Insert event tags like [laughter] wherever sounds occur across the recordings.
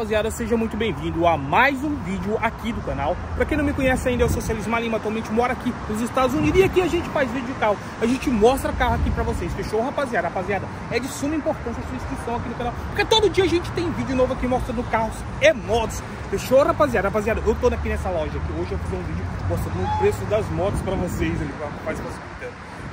rapaziada, seja muito bem-vindo a mais um vídeo aqui do canal. Pra quem não me conhece ainda, eu sou Celisma Lima, atualmente moro aqui nos Estados Unidos e aqui a gente faz vídeo de carro, a gente mostra carro aqui pra vocês, fechou rapaziada? Rapaziada, é de suma importância a sua inscrição aqui no canal, porque todo dia a gente tem vídeo novo aqui mostrando carros e motos, fechou rapaziada? Rapaziada, eu tô aqui nessa loja aqui, hoje eu fiz um vídeo mostrando o preço das motos pra vocês ali, pra fazer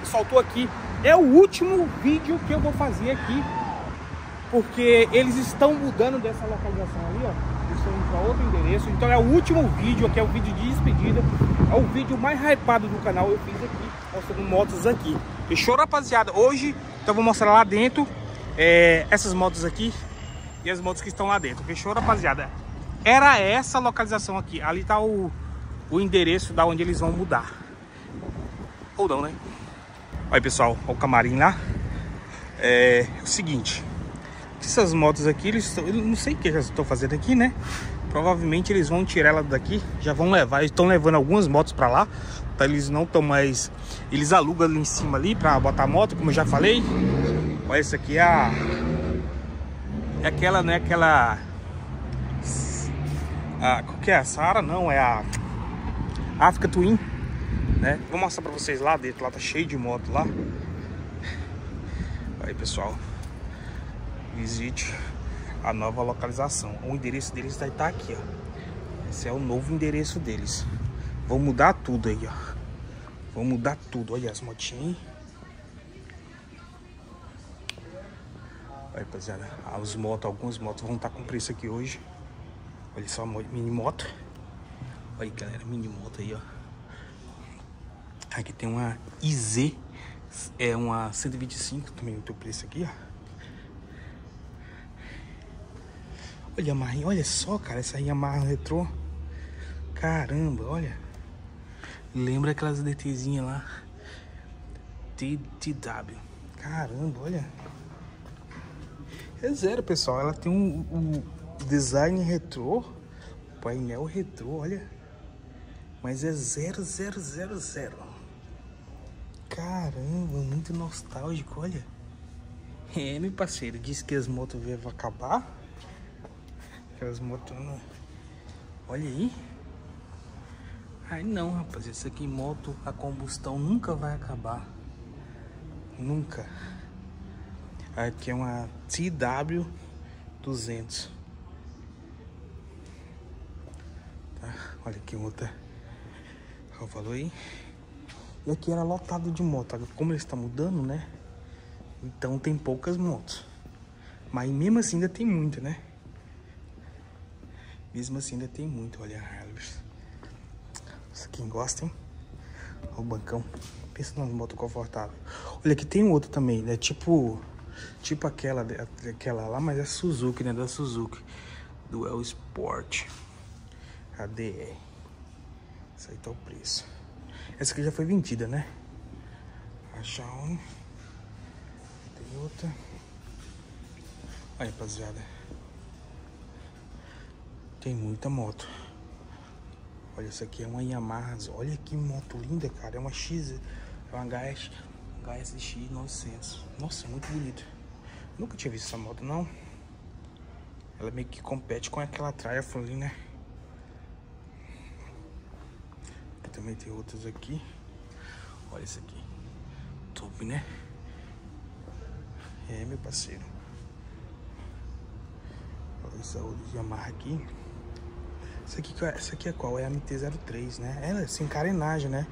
Pessoal, tô aqui, é o último vídeo que eu vou fazer aqui porque eles estão mudando dessa localização ali, ó. Eles estão indo para outro endereço. Então é o último vídeo, aqui é o vídeo de despedida. É o vídeo mais hypado do canal. Eu fiz aqui, mostrando motos aqui. Fechou, rapaziada? Hoje, então vou mostrar lá dentro é, essas motos aqui e as motos que estão lá dentro. Fechou, rapaziada? Era essa localização aqui. Ali tá o, o endereço da onde eles vão mudar. Ou não, né? Olha, pessoal, olha o camarim lá. É o seguinte, essas motos aqui, eles eu não sei o que eles estão fazendo aqui, né? Provavelmente eles vão tirar ela daqui, já vão levar, estão levando algumas motos para lá, tá? Eles não estão mais, eles alugam ali em cima ali para botar moto, como eu já falei. Olha, essa aqui é a é aquela, né, aquela a, qual que é? A Sara? Não, é a Africa Twin, né? Vou mostrar para vocês lá dentro, lá tá cheio de moto lá. Aí, pessoal visite a nova localização. O endereço deles vai estar aqui, ó. Esse é o novo endereço deles. Vou mudar tudo aí, ó. Vou mudar tudo. Olha as motinhas. Olha, rapaziada. As motos, algumas motos vão estar com preço aqui hoje. Olha só a mini moto. Olha, galera, mini moto aí, ó. Aqui tem uma IZ. É uma 125, também muito preço aqui, ó. Olha a Yamaha, olha só, cara, essa Yamaha retrô. Caramba, olha. Lembra aquelas DTzinhas lá. TW. Caramba, olha. É zero, pessoal. Ela tem um, um design retrô. Painel retrô, olha. Mas é zero, zero, zero, zero. Caramba, muito nostálgico, olha. É, meu parceiro, disse que as motos vão acabar. Aquelas motonas. Olha aí. Ai não, rapaz. Isso aqui moto a combustão nunca vai acabar. Nunca. Aqui é uma TW 200. Tá? Olha aqui outra. Qual falou aí? E aqui era lotado de moto. Como ele está mudando, né? Então tem poucas motos. Mas mesmo assim ainda tem muita, né? Mesmo assim ainda tem muito, olha a Harleys. Quem gosta, hein? Olha o bancão. Pensa numa moto confortável. Olha, aqui tem outro também, né? Tipo, tipo aquela, aquela lá, mas é Suzuki, né? Da Suzuki. Duel Sport. ADR. Isso aí tá o preço. Essa aqui já foi vendida, né? Achar um. Tem outra. Aí, rapaziada. Tem muita moto. Olha, essa aqui é uma Yamaha. Olha que moto linda, cara. É uma X. É uma HS, HSX 900. Nossa, muito bonito. Nunca tinha visto essa moto, não. Ela meio que compete com aquela Triumph né? Aqui também tem outras aqui. Olha esse aqui. Top, né? É, meu parceiro. Olha essa outra Yamaha aqui. Essa aqui, essa aqui é qual? É a MT-03, né? Ela é sem carenagem, né?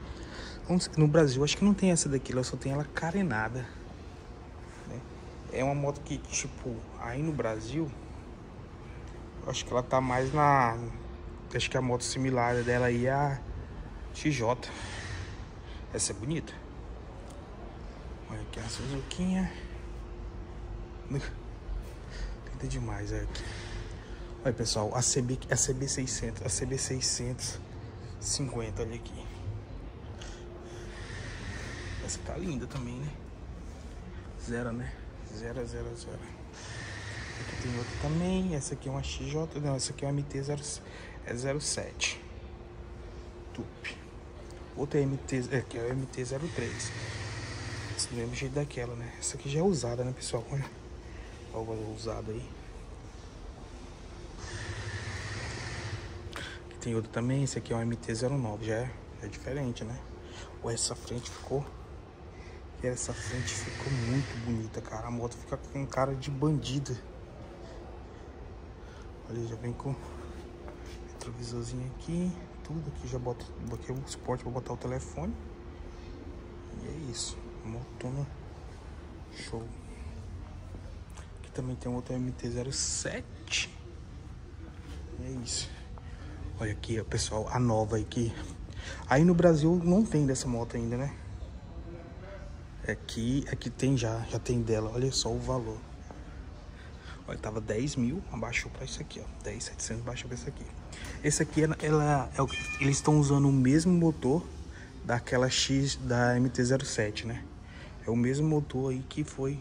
No Brasil, acho que não tem essa daqui, ela só tem ela carenada. Né? É uma moto que, tipo, aí no Brasil, acho que ela tá mais na... Acho que a moto similar dela aí é a XJ. Essa é bonita. Olha aqui a Suzuquinha. [laughs] Linda demais, é aqui. Olha pessoal, a CB, a CB 600, a CB 650, olha aqui. Essa tá linda também, né? Zero, né? Zero, zero, zero. Aqui tem outra também. Essa aqui é uma XJ, não, essa aqui é uma MT 0, é 07. Tup. Outra é MT, é, aqui é a MT 03. Esse do mesmo jeito daquela, né? Essa aqui já é usada, né, pessoal? Olha. Olha o usado aí. Tem outro também, esse aqui é um MT-09, já é, é diferente, né? Ou essa frente ficou... Essa frente ficou muito bonita, cara. A moto fica com cara de bandida. Olha, já vem com retrovisorzinho aqui, tudo aqui. Já boto, aqui o suporte para botar o telefone. E é isso, motona show. Aqui também tem outro MT-07. E é isso. Olha aqui, pessoal, a nova aqui. Aí no Brasil não tem dessa moto ainda, né? Aqui, aqui tem já, já tem dela. Olha só o valor. Olha, tava 10 mil, abaixou para isso aqui, ó. 10, 700, baixou para isso aqui. Esse aqui, ela, ela é, eles estão usando o mesmo motor daquela X da MT-07, né? É o mesmo motor aí que foi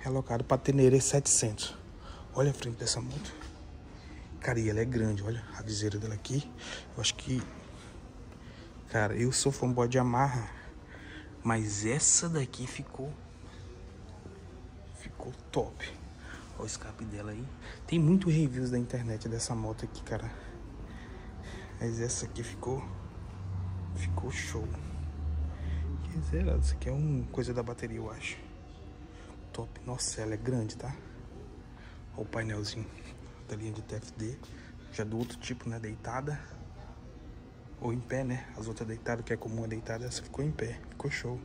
relocado para Tenere 700. Olha a frente dessa moto. Cara, e ela é grande, olha a viseira dela aqui. Eu acho que... Cara, eu sou fanboy de Amarra. Mas essa daqui ficou... Ficou top. Olha o escape dela aí. Tem muito reviews da internet dessa moto aqui, cara. Mas essa aqui ficou... Ficou show. Que zerado. Isso aqui é uma coisa da bateria, eu acho. Top. Nossa, ela é grande, tá? Olha o painelzinho da linha de TFD. Já do outro tipo, né? Deitada. Ou em pé, né? As outras deitadas, que é comum a deitada, essa ficou em pé. Ficou show.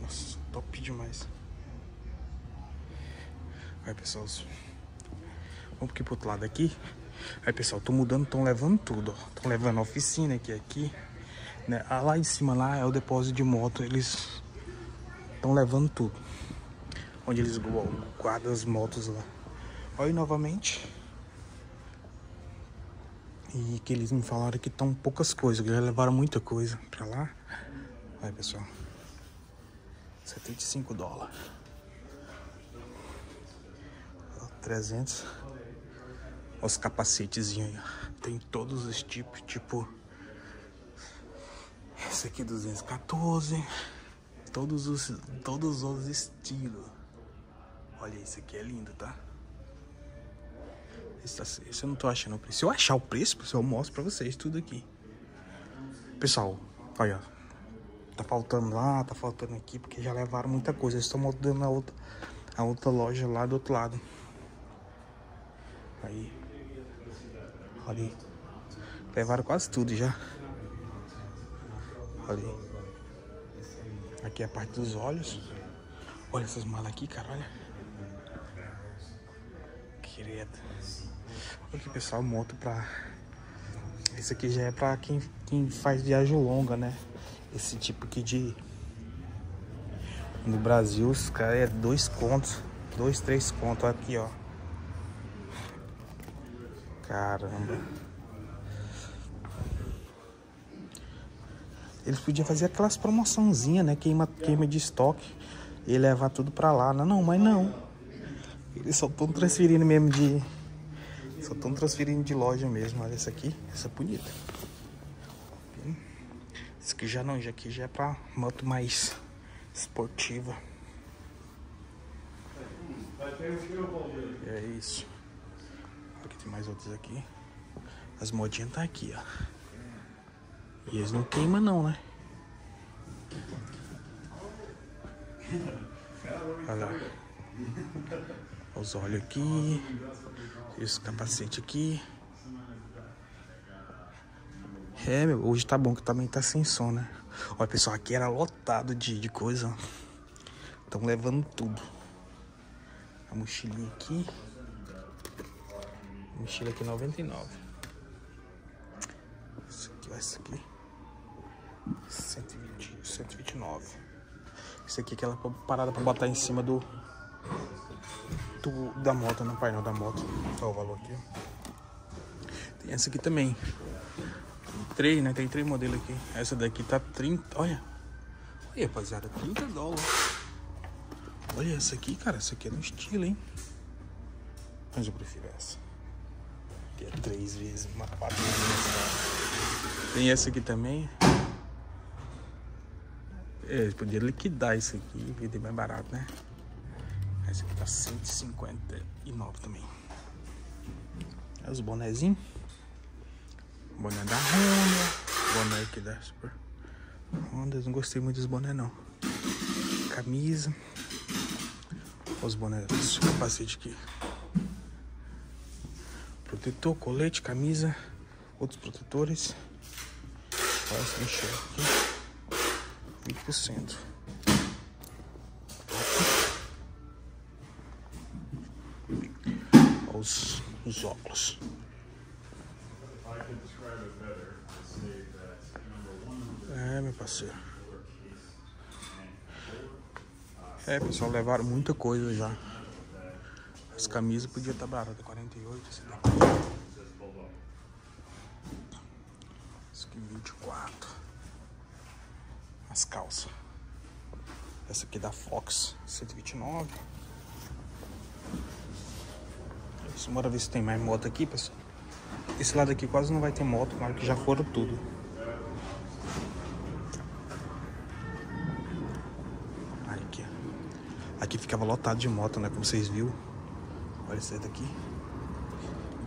Nossa, top demais. Aí, pessoal. Vamos aqui pro outro lado aqui. Aí, pessoal, tô mudando, estão levando tudo, ó. Estão levando a oficina aqui, aqui. Né? Ah, lá em cima, lá é o depósito de moto. Eles estão levando tudo. Onde eles guardam as motos lá. Olha novamente. E que eles me falaram que estão poucas coisas, que já levaram muita coisa pra lá. Aí, pessoal. 75 dólares. 300 os capacetezinhos aí, Tem todos os tipos, tipo... Esse aqui 214. Todos os, todos os estilos. Olha, esse aqui é lindo, tá? Esse eu não tô achando o preço. Se eu achar o preço, pessoal, eu mostro pra vocês tudo aqui. Pessoal, olha. Tá faltando lá, tá faltando aqui, porque já levaram muita coisa. Eles estão montando a outra, a outra loja lá do outro lado. Aí, Ali. Levaram quase tudo já. Ali. Aqui é a parte dos olhos. Olha essas malas aqui, cara, olha. Querida. Aqui, pessoal, moto pra... Esse aqui já é pra quem, quem faz viagem longa, né? Esse tipo aqui de... No Brasil, os caras é dois contos. Dois, três contos. Aqui, ó. Caramba. Eles podiam fazer aquelas promoçãozinhas, né? Queima, queima de estoque e levar tudo pra lá. Não, não mas não. Eles só estão transferindo mesmo de... Só estão transferindo de loja mesmo. Olha essa aqui. Essa é bonita. Esse aqui já não. Já aqui já é pra moto mais esportiva. É isso. Aqui tem mais outros aqui. As modinhas tá aqui, ó. E eles não queimam não, né? Olha lá. Os olhos aqui. Esse capacete aqui. É, meu, hoje tá bom que também tá sem som, né? Olha, pessoal, aqui era lotado de, de coisa. Estão levando tudo. A mochilinha aqui. Mochila aqui 99. Essa aqui, essa aqui. 120, 129. Isso aqui é aquela parada pra botar em cima do, da moto, no painel da moto. Olha o valor aqui. Tem essa aqui também. Tem três, né? Tem três modelos aqui. Essa daqui tá 30. Olha. Olha, rapaziada, 30 dólares. Olha essa aqui, cara. Essa aqui é no estilo, hein? Mas eu prefiro essa que é três vezes, uma quatro vezes. Tem essa aqui também. É, podia liquidar isso aqui vender mais barato, né? Essa aqui tá 159 também. Os bonezinhos. Boné da Honda. Boné aqui da Super Honda. Não gostei muito dos boné não. Camisa. Os bonés, capacete aqui. Protetor, colete, camisa. Outros protetores. Olha esse bicho aqui. 20%. Os, os óculos. É, meu parceiro. É, pessoal, levaram muita coisa já. As camisas podiam estar baratas, 48, esse daqui. Esse aqui 24. As calças. Essa aqui da Fox, 129. Isso, bora ver se tem mais moto aqui, pessoal. Esse lado aqui quase não vai ter moto, claro que já foram tudo. Aqui, aqui ficava lotado de moto, né? Como vocês viram. Olha esse daqui.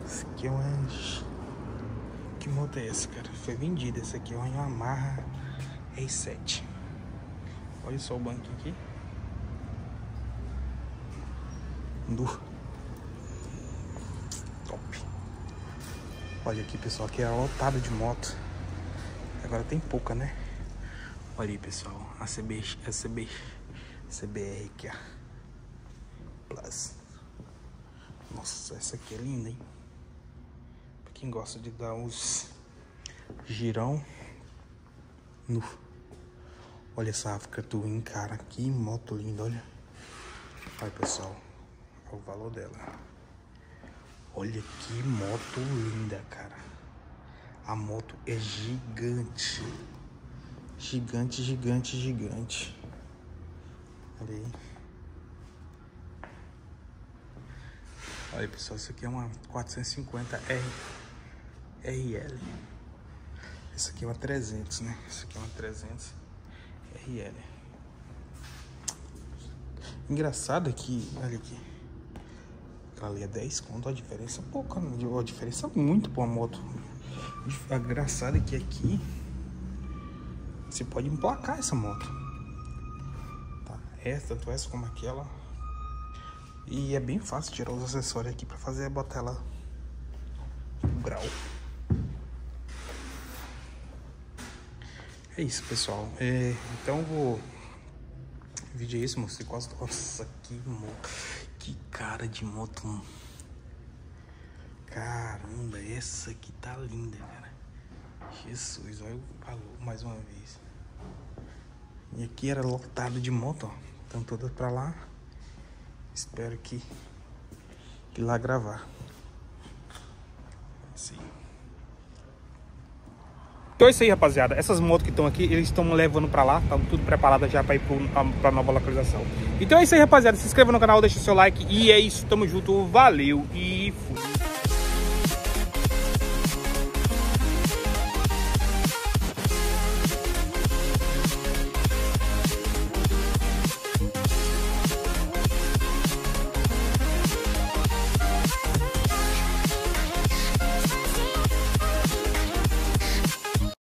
Esse aqui é uma... Que moto é essa, cara? Foi vendida. Essa aqui é uma Yamaha R7. Olha só o banquinho aqui. Du. Olha aqui, pessoal, aqui é lotado de moto. Agora tem pouca, né? Olha aí, pessoal, a CB, a CB, CBR aqui, ó. Plus. Nossa, essa aqui é linda, hein? Pra quem gosta de dar uns girão no... Olha essa Africa Twin, cara, que moto linda, olha. Olha, pessoal, olha o valor dela. Olha que moto linda, cara. A moto é gigante. Gigante, gigante, gigante. Olha aí. Olha aí, pessoal, isso aqui é uma 450 R RL. Essa aqui é uma 300, né? Essa aqui é uma 300 RL. Engraçado é que, olha aqui. Ali é 10 conto, a diferença é pouca, né? a diferença é muito pra uma moto. A engraçado é que aqui você pode emplacar essa moto. Tá? Essa, tanto essa como aquela. E é bem fácil tirar os acessórios aqui pra fazer, botar ela no grau. É isso, pessoal. É, então vou... O vídeo é esse, mostrei quase... Nossa, que. Que cara de moto. Caramba, essa aqui tá linda, cara. Jesus, olha o valor mais uma vez. E aqui era lotado de moto, ó. Estão todas pra lá. Espero que, que lá gravar. Sim. Então é isso aí, rapaziada. Essas motos que estão aqui, eles estão levando pra lá. Estão tudo preparadas já pra ir pra, pra nova localização. Então é isso aí, rapaziada. Se inscreva no canal, deixa o seu like. E é isso. Tamo junto. Valeu e fui.